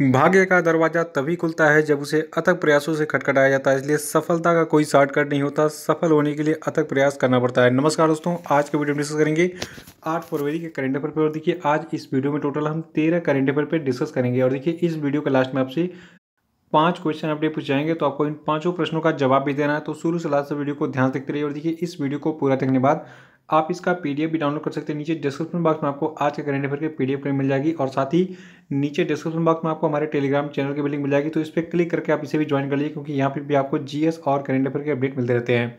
भाग्य का दरवाज़ा तभी खुलता है जब उसे अथक प्रयासों से खटखटाया जाता है, इसलिए सफलता का कोई शॉर्टकट नहीं होता। सफल होने के लिए अथक प्रयास करना पड़ता है। नमस्कार दोस्तों, आज के वीडियो में डिस्कस करेंगे आठ फरवरी के करेंट अफेयर पर और देखिए, आज इस वीडियो में टोटल हम तेरह करेंट अफेयर पर डिस्कस करेंगे। और देखिए, इस वीडियो के लास्ट में आपसे पाँच क्वेश्चन अपडेट पूछ जाएँगे तो आपको इन पाँचों प्रश्नों का जवाब भी देना है। तो शुरू से लास्ट वीडियो को ध्यान देखते रहिए। और देखिए, इस वीडियो को पूरा देखने बाद आप इसका पीडीएफ भी डाउनलोड कर सकते हैं नीचे डिस्क्रिप्शन बॉक्स में आपको आज के करेंट अफेयर के पीडीएफ मिल जाएगी और साथ ही नीचे डिस्क्रिप्शन बॉक्स में आपको हमारे टेलीग्राम चैनल की लिंक मिल जाएगी तो इस पर क्लिक करके आप इसे भी ज्वाइन कर लीजिए क्योंकि यहाँ पर भी आपको जीएस और करेंट अफेयर के अपडेट मिलते रहते हैं।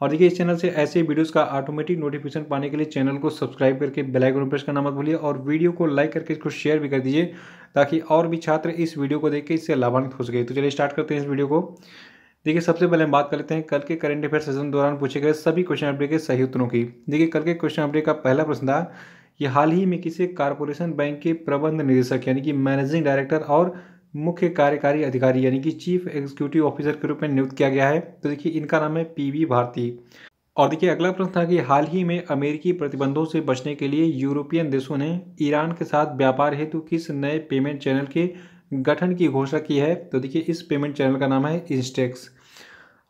और देखिए, इस चैनल से ऐसे वीडियोस का ऑटोमेटिक नोटिफिकेशन पाने के लिए चैनल को सब्सक्राइब करके बेल आइकन प्रेस करना मत भूलिए और वीडियो को लाइक करके इसको शेयर भी कर दीजिए ताकि और भी छात्र इस वीडियो को देख के इससे लाभान्वित हो सके। तो चलिए स्टार्ट करते हैं इस वीडियो को। देखिए, सबसे पहले हम बात कर लेते हैं कल के करंट अफेयर सेशन दौरान पूछे गए सभी क्वेश्चन अपडेट के सही उत्तरों की। देखिए, कल के क्वेश्चन अपडेट का पहला प्रश्न था कि हाल ही में किसी कारपोरेशन बैंक के प्रबंध निदेशक यानी कि मैनेजिंग डायरेक्टर और मुख्य कार्यकारी अधिकारी यानी कि चीफ एग्जीक्यूटिव ऑफिसर के रूप में नियुक्त किया गया है? तो देखिए, इनका नाम है पीवी भारती। और देखिए, अगला प्रश्न था कि हाल ही में अमेरिकी प्रतिबंधों से बचने के लिए यूरोपियन देशों ने ईरान के साथ व्यापार हेतु किस नए पेमेंट चैनल के गठन की घोषणा की है तो देखिए इस पेमेंट चैनल का नाम है इंस्टेक्स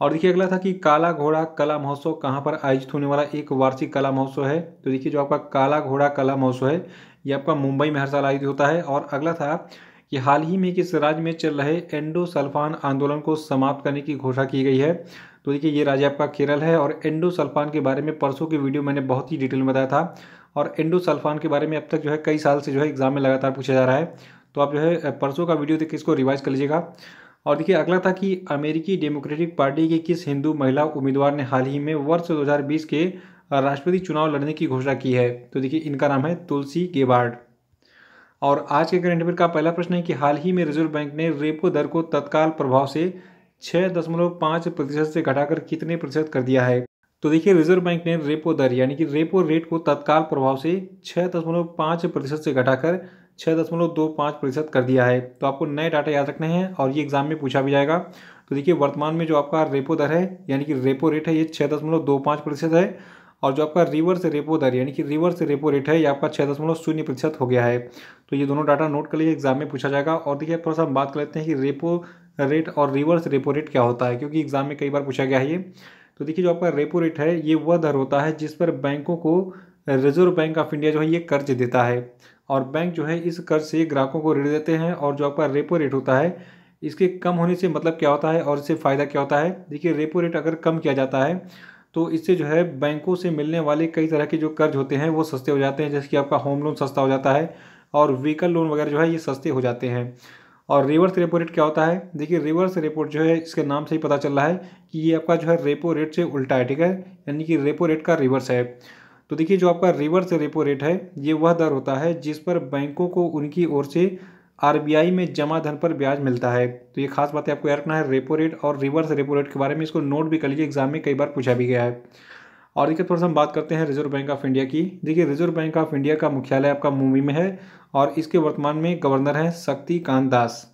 और देखिए अगला था कि काला घोड़ा कला महोत्सव कहाँ पर आयोजित होने वाला एक वार्षिक कला महोत्सव है तो देखिए जो आपका काला घोड़ा कला महोत्सव है, ये आपका मुंबई में हर साल आयोजित होता है। और अगला था कि हाल ही में किस राज्य में चल रहे एंडोसल्फान आंदोलन को समाप्त करने की घोषणा की गई है तो देखिए ये राज्य आपका केरल है। और एंडोसल्फान के बारे में परसों की वीडियो मैंने बहुत ही डिटेल में बताया था। और एंडोसल्फान के बारे में अब तक जो है कई साल से जो है एग्ज़ाम में लगातार पूछा जा रहा है। तो आप जो है परसों का वीडियो देखिए, इसको रिवाइज कर लीजिएगा। और देखिए, अगला था कि अमेरिकी डेमोक्रेटिक पार्टी की किस हिंदू महिला उम्मीदवार ने हाल ही में वर्ष 2020 के राष्ट्रपति चुनाव लड़ने की घोषणा की है? तो देखिए, इनका नाम है तुलसी गेबार्ड। और आज के करंट अफेयर का पहला प्रश्न है कि हाल ही में रिज़र्व बैंक ने रेपो दर को तत्काल प्रभाव से छः दशमलव पाँच प्रतिशत से घटाकर कितने प्रतिशत कर दिया है? तो देखिए, रिज़र्व बैंक ने रेपो दर यानी कि रेपो रेट को तत्काल प्रभाव से छः दशमलव पाँच प्रतिशत से घटाकर छः दशमलव दो पाँच प्रतिशत कर दिया है। तो आपको नए डाटा याद रखने हैं और ये एग्ज़ाम में पूछा भी जाएगा। तो देखिए, वर्तमान में जो आपका रेपो दर है, यानी कि रेपो रेट है, ये छः दशमलव दो पाँच प्रतिशत है और जो आपका रिवर्स रेपो दर, यानी कि रिवर्स रेपो रेट है, ये आपका छः दशमलव शून्य प्रतिशत हो गया है। तो ये दोनों डाटा नोट कर लीजिए, एग्ज़ाम में पूछा जाएगा और देखिए, थोड़ा सा हम बात कर लेते हैं कि रेपो रेट और रिवर्स रेपो रेट क्या होता है, क्योंकि एग्ज़ाम में कई बार पूछा गया है ये। तो देखिए, जो आपका रेपो रेट है, ये वह दर होता है जिस पर बैंकों को रिज़र्व बैंक ऑफ़ इंडिया जो है, ये कर्ज देता है। और बैंक जो है इस कर्ज से ग्राहकों को ऋण देते हैं और जो आपका रेपो रेट होता है, इसके कम होने से मतलब क्या होता है और इससे फ़ायदा क्या होता है? देखिए रेपो रेट अगर कम किया जाता है तो इससे जो है बैंकों से मिलने वाले कई तरह के जो कर्ज होते हैं, वो सस्ते हो जाते हैं, जैसे कि आपका होम लोन सस्ता हो जाता है और व्हीकल लोन वगैरह जो है ये सस्ते हो जाते हैं। और रिवर्स रेपो रेट क्या होता है? देखिए रिवर्स रेपो जो है इसके नाम से ही पता चल रहा है कि ये आपका जो है रेपो रेट से उल्टा है, ठीक है? यानी कि रेपो रेट का रिवर्स है। तो देखिए, जो आपका रिवर्स रेपो रेट है, ये वह दर होता है जिस पर बैंकों को उनकी ओर से आरबीआई में जमा धन पर ब्याज मिलता है। तो ये खास बात आपको याद रखना है रेपो रेट और रिवर्स रेपो रेट के बारे में इसको नोट भी कर लीजिए एग्ज़ाम में कई बार पूछा भी गया है। और देखिए, थोड़ा सा हम बात करते हैं रिज़र्व बैंक ऑफ़ इंडिया की। देखिए रिज़र्व बैंक ऑफ़ इंडिया का मुख्यालय आपका मुंबई में है और इसके वर्तमान में गवर्नर हैं शक्तिकांत दास।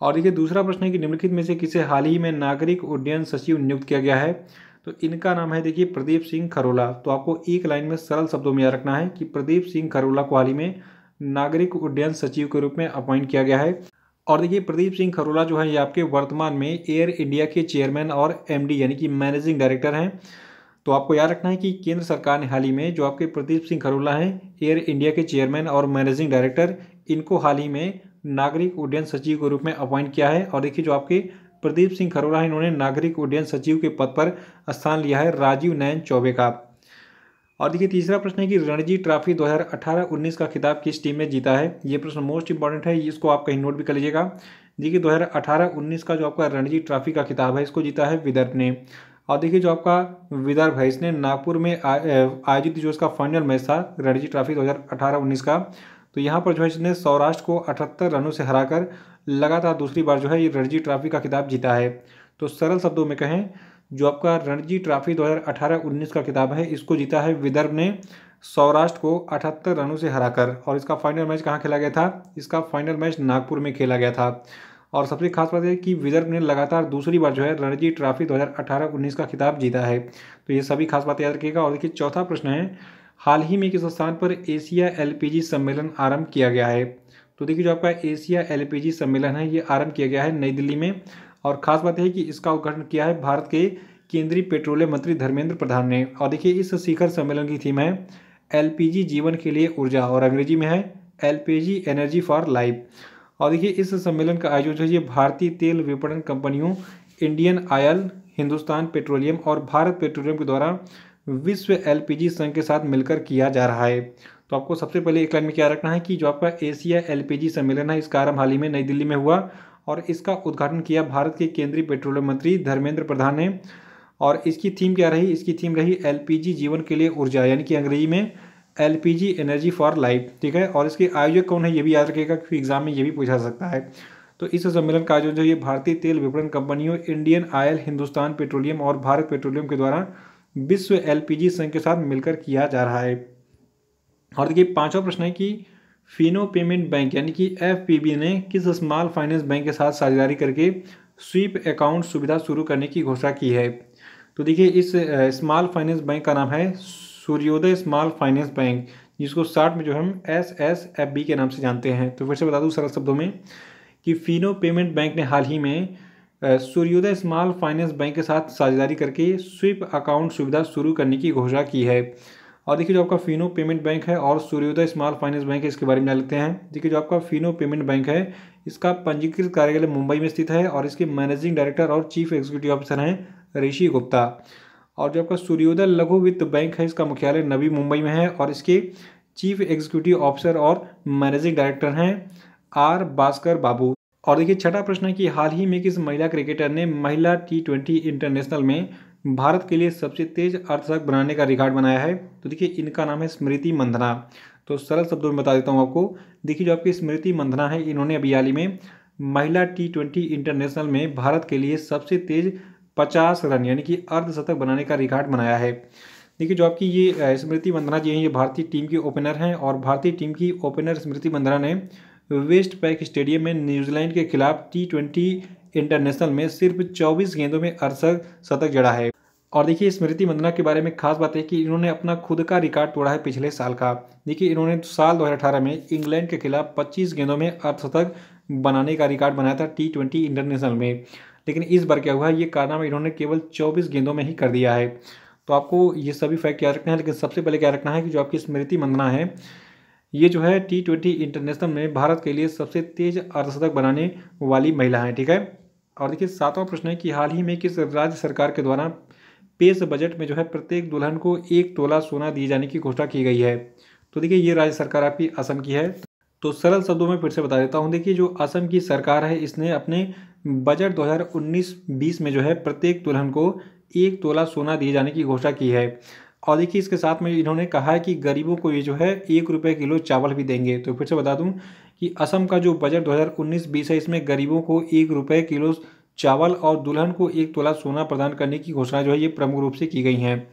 और देखिए, दूसरा प्रश्न है कि निम्नलिखित में से किसे हाल ही में नागरिक उड्डयन सचिव नियुक्त किया गया है? तो इनका नाम है देखिए प्रदीप सिंह खरोला। तो आपको एक लाइन में सरल शब्दों में याद रखना है कि प्रदीप सिंह खरोला को हाल ही में नागरिक उड्डयन सचिव के रूप में अपॉइंट किया गया है। और देखिए प्रदीप सिंह खरोला जो है, ये आपके वर्तमान में एयर इंडिया के चेयरमैन और एमडी यानी कि मैनेजिंग डायरेक्टर हैं। तो आपको याद रखना है कि केंद्र सरकार ने हाल ही में जो आपके प्रदीप सिंह खरोला हैं, एयर इंडिया के चेयरमैन और मैनेजिंग डायरेक्टर, इनको हाल ही में नागरिक उड्डयन सचिव के रूप में अपॉइंट किया है। और देखिए जो आपके प्रदीप सिंह खरोला है। इन्होंने नागरिक उड्डयन सचिव के पद पर स्थान लिया है, राजीव नयन चौबे का। और देखिए, तीसरा प्रश्न है कि रणजी ट्रॉफी 2018-19 का खिताब किस टीम ने जीता है? ये प्रश्न मोस्ट इंपॉर्टेंट है, इसको आप कहीं नोट भी कर लीजिएगा। देखिए 2018-19 का जो आपका रणजी ट्रॉफी का खिताब है, इसको जीता है विदर्भ ने। और देखिए, जो आपका विदर्भ है, इसने नागपुर में आयोजित जो इसका फाइनल मैच था, रणजी ट्रॉफी 2018-19 का तो यहाँ पर जो है, इसने सौराष्ट्र को अठहत्तर रनों से हराकर लगातार दूसरी बार जो है ये रणजी ट्रॉफी का खिताब जीता है। तो सरल शब्दों में कहें, जो आपका रणजी ट्रॉफी 2018-19 का खिताब है, इसको जीता है विदर्भ ने सौराष्ट्र को अठहत्तर रनों से हराकर। और इसका फाइनल मैच कहाँ खेला गया था? इसका फाइनल मैच नागपुर में खेला गया था। और सबसे खास बात है कि विदर्भ ने लगातार दूसरी बार जो है रणजी ट्रॉफी 2018-19 का खिताब जीता है। तो ये सभी खास बात याद रखिएगा। और देखिए, चौथा प्रश्न है, हाल ही में किस स्थान पर एशिया एलपीजी सम्मेलन आरंभ किया गया है? तो देखिए, जो आपका एशिया एलपीजी सम्मेलन है, ये आरंभ किया गया है नई दिल्ली में। और ख़ास बात है कि इसका उद्घाटन किया है भारत के केंद्रीय पेट्रोलियम मंत्री धर्मेंद्र प्रधान ने। और देखिए, इस शिखर सम्मेलन की थीम है एलपीजी जीवन के लिए ऊर्जा, और अंग्रेज़ी में है एलपीजी एनर्जी फॉर लाइफ और देखिए, इस सम्मेलन का आयोजन है, ये भारतीय तेल विपणन कंपनियों इंडियन ऑयल हिंदुस्तान पेट्रोलियम और भारत पेट्रोलियम के द्वारा विश्व एलपीजी संघ के साथ मिलकर किया जा रहा है। तो आपको सबसे पहले एक लाइन में क्या रखना है कि जो आपका एशिया एलपीजी सम्मेलन है, इसका आरंभ हाल ही में नई दिल्ली में हुआ और इसका उद्घाटन किया भारत के केंद्रीय पेट्रोलियम मंत्री धर्मेंद्र प्रधान ने। और इसकी थीम क्या रही? इसकी थीम रही एलपीजी जीवन के लिए ऊर्जा, यानी कि अंग्रेज़ी में एलपीजी एनर्जी फॉर लाइफ ठीक है? और इसके आयोजक कौन है, ये भी याद रखेगा क्योंकि एग्ज़ाम में ये भी पूछा सकता है। तो इस सम्मेलन का आयोजन जो ये भारतीय तेल विपणन कंपनियों, इंडियन ऑयल हिंदुस्तान पेट्रोलियम और भारत पेट्रोलियम के द्वारा विश्व एलपीजी संघ के साथ मिलकर किया जा रहा है। और देखिए, पांचवा प्रश्न है कि फिनो पेमेंट बैंक, यानी कि एफपीबी ने किस स्मॉल फाइनेंस बैंक के साथ साझेदारी करके स्वीप अकाउंट सुविधा शुरू करने की घोषणा की है? तो देखिए, इस स्मॉल फाइनेंस बैंक का नाम है सूर्योदय स्मॉल फाइनेंस बैंक, जिसको शार्ट में जो हम एस एस एफ़ बी के नाम से जानते हैं। तो फिर से बता दूँ सरल शब्दों में कि फिनो पेमेंट बैंक ने हाल ही में सूर्योदय स्मॉल फाइनेंस बैंक के साथ साझेदारी करके स्वीप अकाउंट सुविधा शुरू करने की घोषणा की है। और देखिए जो आपका फिनो पेमेंट बैंक है और सूर्योदय स्मॉल फाइनेंस बैंक है, इसके बारे में जान लेते हैं। देखिए जो आपका फिनो पेमेंट बैंक है, इसका पंजीकृत कार्यालय मुंबई में स्थित है और इसके मैनेजिंग डायरेक्टर और चीफ एग्जीक्यूटिव ऑफिसर हैं ऋषि गुप्ता। और जो आपका सूर्योदय लघु वित्त बैंक है, इसका मुख्यालय नवी मुंबई में है और इसके चीफ एग्जीक्यूटिव ऑफिसर और मैनेजिंग डायरेक्टर हैं आर भास्कर बाबू। और देखिए छठा प्रश्न है कि हाल ही में किस महिला क्रिकेटर ने महिला टी ट्वेंटी इंटरनेशनल में भारत के लिए सबसे तेज अर्धशतक बनाने का रिकॉर्ड बनाया है। तो देखिए, इनका नाम है स्मृति मंधना तो सरल शब्दों में बता देता हूँ आपको। देखिए, जो आपकी स्मृति मंधना है, इन्होंने अभी हाल ही में महिला टी ट्वेंटी इंटरनेशनल में भारत के लिए सबसे तेज पचास रन, यानी कि अर्धशतक बनाने का रिकॉर्ड बनाया है। देखिए, जो आपकी ये स्मृति मंधना जी हैं, ये भारतीय टीम की ओपनर हैं और भारतीय टीम की ओपनर स्मृति मंधना ने वेस्ट पैक स्टेडियम में न्यूजीलैंड के खिलाफ टी ट्वेंटी इंटरनेशनल में सिर्फ़ 24 गेंदों में अड़सठ शतक जड़ा है। और देखिए, स्मृति मंदना के बारे में खास बात है कि इन्होंने अपना खुद का रिकॉर्ड तोड़ा है पिछले साल का। देखिए, इन्होंने साल 2018 में इंग्लैंड के खिलाफ 25 गेंदों में अर्धशतक बनाने का रिकॉर्ड बनाया था टी ट्वेंटी इंटरनेशनल में। लेकिन इस बार क्या हुआ? है ये कारनामा इन्होंने केवल चौबीस गेंदों में ही कर दिया है। तो आपको ये सभी फैक्ट याद रखना है, लेकिन सबसे पहले क्या रखना है कि जो आपकी स्मृति मंदना है, ये जो है टी ट्वेंटी इंटरनेशनल में भारत के लिए सबसे तेज अर्धशतक बनाने वाली महिला है, ठीक है? और देखिए, सातवां प्रश्न है कि हाल ही में किस राज्य सरकार के द्वारा पेश बजट में जो है प्रत्येक दुल्हन को एक तोला सोना दिए जाने की घोषणा की गई है? तो देखिए, ये राज्य सरकार आपकी असम की है। तो सरल शब्दों में फिर से बता देता हूँ, देखिए, जो असम की सरकार है, इसने अपने बजट 2019-20 में जो है प्रत्येक दुल्हन को एक तोला सोना दिए जाने की घोषणा की है। और देखिए, इसके साथ में इन्होंने कहा है कि गरीबों को ये जो है एक रुपये किलो चावल भी देंगे। तो फिर से बता दूँ कि असम का जो बजट 2019-20 है, इसमें गरीबों को एक रुपये किलो चावल और दुल्हन को एक तोला सोना प्रदान करने की घोषणा जो है, ये प्रमुख रूप से की गई है।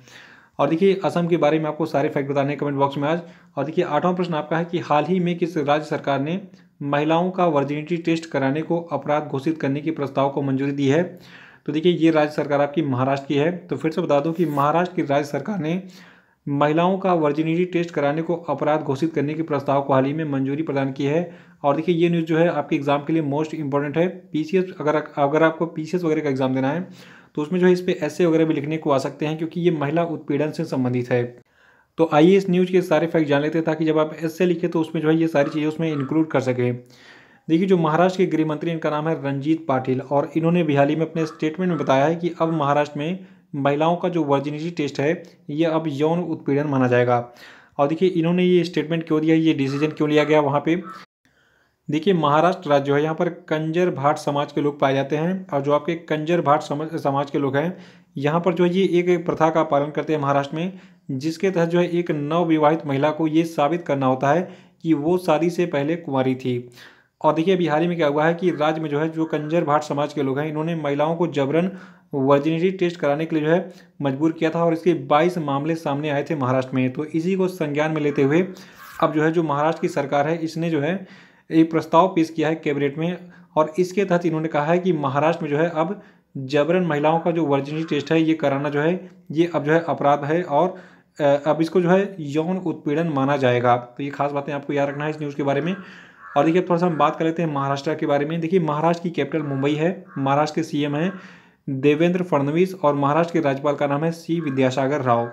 और देखिए, असम के बारे में आपको सारे फैक्ट बताने कमेंट बॉक्स में आज। और देखिए, आठवां प्रश्न आपका है कि हाल ही में किस राज्य सरकार ने महिलाओं का वर्जिनिटी टेस्ट कराने को अपराध घोषित करने के प्रस्ताव को मंजूरी दी है? तो देखिए, ये राज्य सरकार आपकी महाराष्ट्र की है। तो फिर से बता दूँ कि महाराष्ट्र की राज्य सरकार ने महिलाओं का वर्जिनिटी टेस्ट कराने को अपराध घोषित करने के प्रस्ताव को हाल ही में मंजूरी प्रदान की है। और देखिए, ये न्यूज़ जो है आपके एग्ज़ाम के लिए मोस्ट इंपॉर्टेंट है। पीसीएस अगर अगर आपको पीसीएस वगैरह का एग्ज़ाम देना है तो उसमें जो है इस पर ऐसे वगैरह भी लिखने को आ सकते हैं, क्योंकि ये महिला उत्पीड़न से संबंधित है। तो आइए इस न्यूज़ के सारे फैक्ट जान लेते हैं, ताकि जब आप ऐसे लिखे तो उसमें जो है ये सारी चीज़ें उसमें इंक्लूड कर सकें। देखिए, जो महाराष्ट्र के गृह मंत्री इनका नाम है रंजीत पाटिल, और इन्होंने बिहाली में अपने स्टेटमेंट में बताया है कि अब महाराष्ट्र में महिलाओं का जो वर्जिनिटी टेस्ट है, ये अब यौन उत्पीड़न माना जाएगा। और देखिए, इन्होंने ये स्टेटमेंट क्यों दिया, ये डिसीज़न क्यों लिया गया वहाँ पे? देखिए, महाराष्ट्र राज्य जो है, यहाँ पर कंजर भाट समाज के लोग पाए जाते हैं। और जो आपके कंजर भाट समाज के लोग हैं, यहाँ पर जो है, ये एक प्रथा का पालन करते हैं महाराष्ट्र में, जिसके तहत जो है, एक नवविवाहित महिला को ये साबित करना होता है कि वो शादी से पहले कुंवारी थी। और देखिए, बिहारी में क्या हुआ है कि राज्य में जो है, जो कंजर भाट समाज के लोग हैं, इन्होंने महिलाओं को जबरन वर्जिनिटी टेस्ट कराने के लिए जो है मजबूर किया था और इसके 22 मामले सामने आए थे महाराष्ट्र में। तो इसी को संज्ञान में लेते हुए अब जो है जो महाराष्ट्र की सरकार है, इसने जो है एक प्रस्ताव पेश किया है कैबिनेट में और इसके तहत इन्होंने कहा है कि महाराष्ट्र में जो है अब जबरन महिलाओं का जो वर्जिनिटी टेस्ट है, ये कराना जो है, ये अब जो है अपराध है और अब इसको जो है यौन उत्पीड़न माना जाएगा। तो ये खास बातें आपको याद रखना है इस न्यूज़ के बारे में। और देखिए थोड़ा सा हम बात कर लेते हैं महाराष्ट्र के बारे में। देखिए, महाराष्ट्र की कैपिटल मुंबई है, महाराष्ट्र के सीएम हैं देवेंद्र फडणवीस और महाराष्ट्र के राज्यपाल का नाम है सी विद्यासागर राव।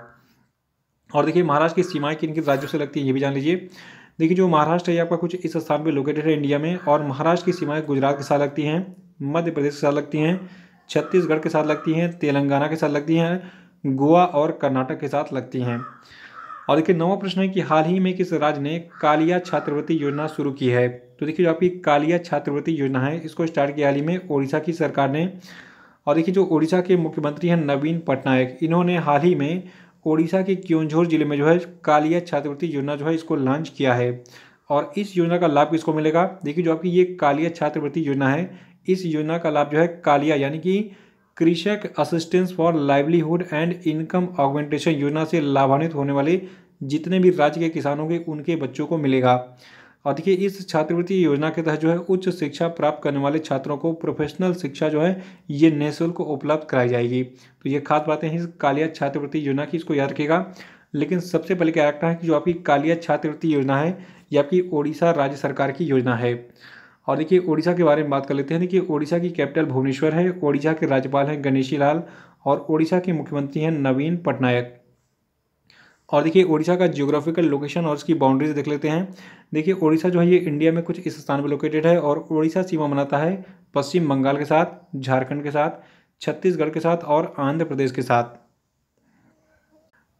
और देखिए, महाराष्ट्र की सीमाएँ किन किन राज्यों से लगती है, ये भी जान लीजिए। देखिए, जो महाराष्ट्र है आपका कुछ इस स्थान पर लोकेटेड है इंडिया में, और महाराष्ट्र की सीमाएँ गुजरात के साथ लगती हैं, मध्य प्रदेश के साथ लगती हैं, छत्तीसगढ़ के साथ लगती हैं, तेलंगाना के साथ लगती हैं, गोवा और कर्नाटक के साथ लगती हैं। और देखिए, नवा प्रश्न है कि हाल ही में किस राज्य ने कालिया छात्रवृत्ति योजना शुरू की है? तो देखिए, जो आपकी कालिया छात्रवृत्ति योजना है, इसको स्टार्ट किया हाल ही में ओडिशा की सरकार ने। और देखिए जो ओडिशा के मुख्यमंत्री हैं नवीन पटनायक, इन्होंने हाल ही में ओडिशा के क्योंझोर ज़िले में जो है कालिया छात्रवृत्ति योजना जो है इसको लॉन्च किया है। और इस योजना का लाभ किसको मिलेगा? देखिए जो आपकी ये कालिया छात्रवृत्ति योजना है, इस योजना का लाभ जो है कालिया यानी कि Krushak assistance for livelihood and income augmentation योजना से लाभान्वित होने वाले जितने भी राज्य के किसानों के, उनके बच्चों को मिलेगा। और देखिए, इस छात्रवृत्ति योजना के तहत जो है उच्च शिक्षा प्राप्त करने वाले छात्रों को प्रोफेशनल शिक्षा जो है, ये निःशुल्क उपलब्ध कराई जाएगी। तो ये खास बातें हैं कालिया छात्रवृत्ति योजना की, इसको याद रखेगा लेकिन सबसे पहले क्या रखना है कि जो आपकी कालिया छात्रवृत्ति योजना है, ये आपकी ओडिशा राज्य सरकार की योजना है। और देखिए, ओडिशा के बारे में बात कर लेते हैं। देखिए, ओडिशा की कैपिटल भुवनेश्वर है, ओडिशा के राज्यपाल हैं गणेशी लाल और ओडिशा के मुख्यमंत्री हैं नवीन पटनायक। और देखिए, ओडिशा का जियोग्राफिकल लोकेशन और उसकी बाउंड्रीज देख लेते हैं। देखिए, ओडिशा जो है, ये इंडिया में कुछ इस स्थान पर लोकेटेड है और ओडिशा सीमा बनाता है पश्चिम बंगाल के साथ, झारखंड के साथ, छत्तीसगढ़ के साथ और आंध्र प्रदेश के साथ।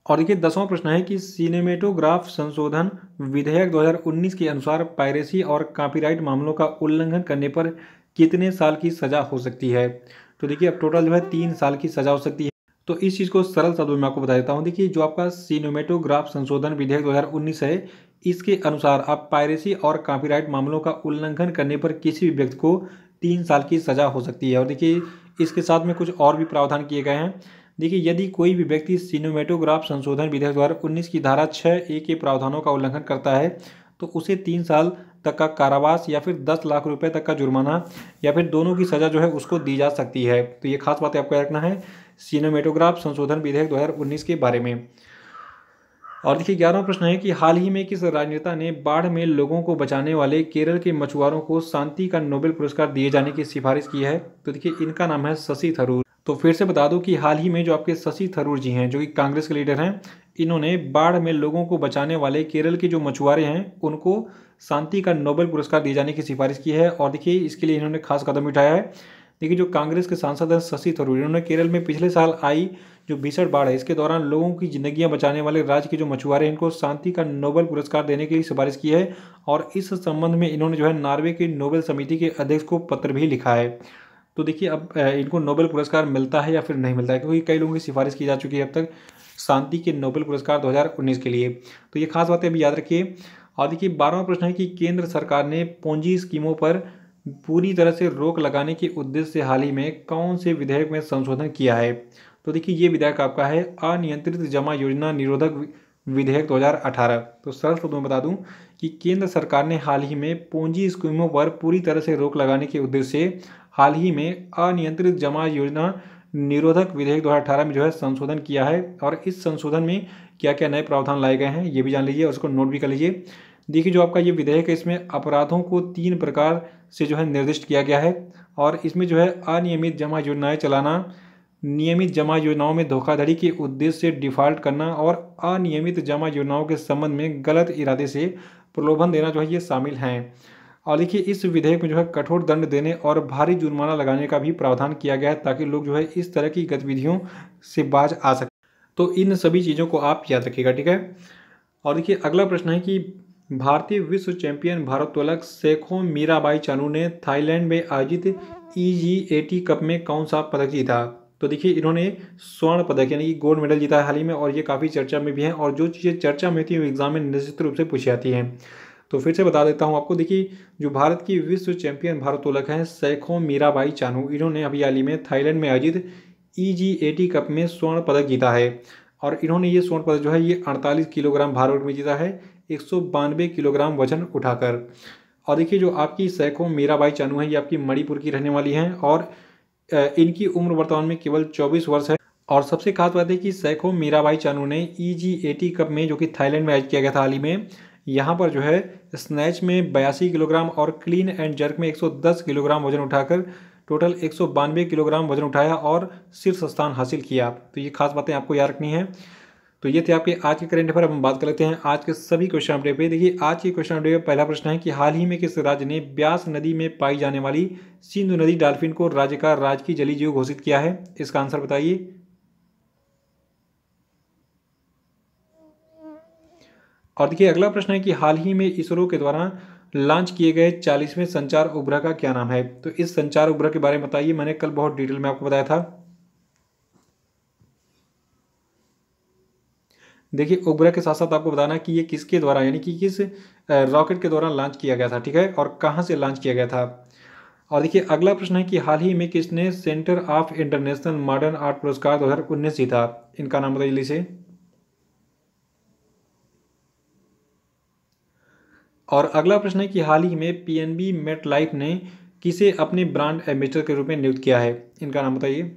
और देखिए, दसवां प्रश्न है कि सिनेमेटोग्राफ संशोधन विधेयक 2019 के अनुसार पायरेसी और कॉपीराइट मामलों का उल्लंघन करने पर कितने साल की सज़ा हो सकती है? तो देखिए, अब टोटल जो है, तीन साल की सज़ा हो सकती है। तो इस चीज़ को सरल शब्दों में आपको बता देता हूँ। देखिए, जो आपका सिनेमेटोग्राफ संशोधन विधेयक 2019 है, इसके अनुसार आप पायरेसी और कॉपीराइट मामलों का उल्लंघन करने पर किसी भी व्यक्ति को तीन साल की सज़ा हो सकती है। और देखिए, इसके साथ में कुछ और भी प्रावधान किए गए हैं। देखिए, यदि कोई भी व्यक्ति सिनेमेटोग्राफ संशोधन विधेयक द्वारा उन्नीस की धारा छः ए के प्रावधानों का उल्लंघन करता है तो उसे तीन साल तक का कारावास या फिर दस लाख रुपए तक का जुर्माना या फिर दोनों की सज़ा जो है उसको दी जा सकती है। तो ये खास बात आपको रखना है। सिनेमेटोग्राफ संशोधन विधेयक 2019 के बारे में। और देखिए, ग्यारहवा प्रश्न है कि हाल ही में किस राजनेता ने बाढ़ में लोगों को बचाने वाले केरल के मछुआरों को शांति का नोबेल पुरस्कार दिए जाने की सिफारिश की है? तो देखिए, इनका नाम है शशि थरूर। तो फिर से बता दूँ कि हाल ही में जो आपके शशि थरूर जी हैं, जो कि कांग्रेस के लीडर हैं, इन्होंने बाढ़ में लोगों को बचाने वाले केरल के जो मछुआरे हैं, उनको शांति का नोबेल पुरस्कार दिए जाने की सिफारिश की है। और देखिए, इसके लिए इन्होंने खास कदम उठाया है। देखिए, जो कांग्रेस के सांसद हैं शशि थरूर, इन्होंने केरल में पिछले साल आई जो भीषण बाढ़ है, इसके दौरान लोगों की जिंदगियाँ बचाने वाले राज्य के जो मछुआरे हैं, इनको शांति का नोबेल पुरस्कार देने की सिफारिश की है और इस संबंध में इन्होंने जो है नॉर्वे की नोबेल समिति के अध्यक्ष को पत्र भी लिखा है। तो देखिए, अब इनको नोबेल पुरस्कार मिलता है या फिर नहीं मिलता है, क्योंकि कई लोगों की सिफारिश की जा चुकी है अब तक शांति के नोबेल पुरस्कार 2019 के लिए। तो ये खास बातें अभी याद रखिए। और देखिए, बारहवा प्रश्न है कि केंद्र सरकार ने पूंजी स्कीमों पर पूरी तरह से रोक लगाने के उद्देश्य से हाल ही में कौन से विधेयक में संशोधन किया है? तो देखिए, ये विधेयक आपका है, अनियंत्रित जमा योजना निरोधक विधेयक 2018 तो सरल शब्दों में बता दूँ कि केंद्र सरकार ने हाल ही में पूंजी स्कीमों पर पूरी तरह से रोक लगाने के उद्देश्य से हाल ही में अनियंत्रित जमा योजना निरोधक विधेयक 2018 में जो है संशोधन किया है और इस संशोधन में क्या क्या नए प्रावधान लाए गए हैं, ये भी जान लीजिए और उसको नोट भी कर लीजिए। देखिए, जो आपका ये विधेयक है, इसमें अपराधों को तीन प्रकार से जो है निर्दिष्ट किया गया है और इसमें जो है अनियमित जमा योजनाएँ चलाना, नियमित जमा योजनाओं में धोखाधड़ी के उद्देश्य से डिफ़ॉल्ट करना और अनियमित जमा योजनाओं के संबंध में गलत इरादे से प्रलोभन देना जो है, ये शामिल हैं। और देखिए, इस विधेयक में जो है कठोर दंड देने और भारी जुर्माना लगाने का भी प्रावधान किया गया है ताकि लोग जो है इस तरह की गतिविधियों से बाज आ सकें। तो इन सभी चीज़ों को आप याद रखिएगा, ठीक है? और देखिए, अगला प्रश्न है कि भारतीय विश्व चैंपियन भारोत्तोलक सेखो मीराबाई चानू ने थाईलैंड में आयोजित ईजीएटी कप में कौन सा पदक जीता? तो देखिए, इन्होंने स्वर्ण पदक, यानी कि गोल्ड मेडल जीता है हाल ही में, और ये काफ़ी चर्चा में भी हैं, और जो चीज़ें चर्चा में थी वो एग्ज़ाम में निश्चित रूप से पूछी जाती हैं। तो फिर से बता देता हूँ आपको, देखिए, जो भारत की विश्व चैंपियन भारोत्तोलक हैं सैखो मीराबाई चानू, इन्होंने अभी हाल ही में थाईलैंड में आयोजित ईजीएटी कप में स्वर्ण पदक जीता है। और इन्होंने ये स्वर्ण पदक जो है, ये अड़तालीस किलोग्राम भारोट में जीता है। एक सौ बानवे किलोग्राम वज़न उठाकर। और देखिए, जो आपकी सैखों मीराबाई चानू है, ये आपकी मणिपुर की रहने वाली हैं और इनकी उम्र वर्तमान में केवल 24 वर्ष है। और सबसे खास बात है कि सैखों मीराबाई चानू ने ई जी एटी कप में, जो कि थाईलैंड में आयोजित किया गया था हाल ही में, यहाँ पर जो है, स्नैच में बयासी किलोग्राम और क्लीन एंड जर्क में 110 किलोग्राम वज़न उठाकर, टोटल एक सौ बानवे किलोग्राम वज़न उठाया और शीर्ष स्थान हासिल किया। तो ये खास बातें आपको याद रखनी है। तो ये थे आपके आज के करेंट अफेयर हम बात कर लेते हैं आज के सभी क्वेश्चन अपडेट पे। देखिए, आज के क्वेश्चन अपडेट पहला प्रश्न है कि हाल ही में किस राज्य ने ब्यास नदी में पाई जाने वाली सिंधु नदी डॉल्फिन को राज्य का राज की जली जीव घोषित किया है? इसका आंसर बताइए। और देखिए, अगला प्रश्न है कि हाल ही में इसरो के द्वारा लॉन्च किए गए चालीसवें संचार उपग्रह का क्या नाम है? तो इस संचार उपग्रह के बारे में बताइए। मैंने कल बहुत डिटेल में आपको बताया था। देखिए उपग्रह के साथ साथ आपको बताना कि ये किसके द्वारा, यानी कि किस रॉकेट के द्वारा लॉन्च किया गया था, ठीक है? और कहाँ से लॉन्च किया गया था? और देखिए, अगला प्रश्न है कि हाल ही में किसने centre of international modern art पुरस्कार 2019 जीता? इनका नाम बताइए से। और अगला प्रश्न है कि हाल ही में पीएनबी मेट लाइफ ने किसे अपने ब्रांड एम्बेसडर के रूप में नियुक्त किया है? इनका नाम बताइए।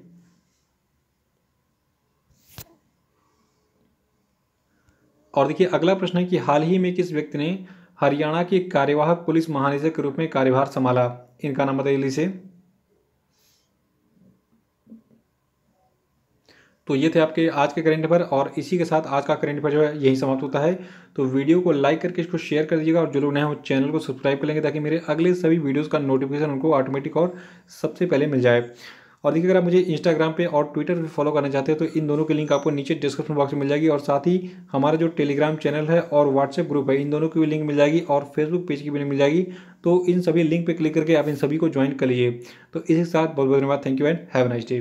और देखिए, अगला प्रश्न है कि हाल ही में किस व्यक्ति ने हरियाणा के कार्यवाहक पुलिस महानिदेशक के रूप में कार्यभार संभाला? इनका नाम बताइए से तो ये थे आपके आज के करेंट अफेयर और इसी के साथ आज का करेंट अफेयर जो है, यही समाप्त होता है। तो वीडियो को लाइक करके इसको शेयर कर दीजिएगा और जो लोग नए हो चैनल को सब्सक्राइब कर लेंगे ताकि मेरे अगले सभी वीडियोस का नोटिफिकेशन उनको ऑटोमेटिक और सबसे पहले मिल जाए। और देखिए, अगर आप मुझे इंस्टाग्राम पे और ट्विटर पे फॉलो करना चाहते हैं तो इन दोनों की लिंक आपको नीचे डिस्क्रिप्शन बॉक्स में मिल जाएगी और साथ ही हमारा जो टेलीग्राम चैनल है और व्हाट्सएप ग्रुप है, इन दोनों की भी लिंक मिल जाएगी और फेसबुक पेज की भी लिंक मिल जाएगी। तो इन सभी लिंक पर क्लिक करके आप इन सभी को ज्वाइन कर लीजिए। तो इसी के साथ बहुत बहुत धन्यवाद। Thank you and have nice day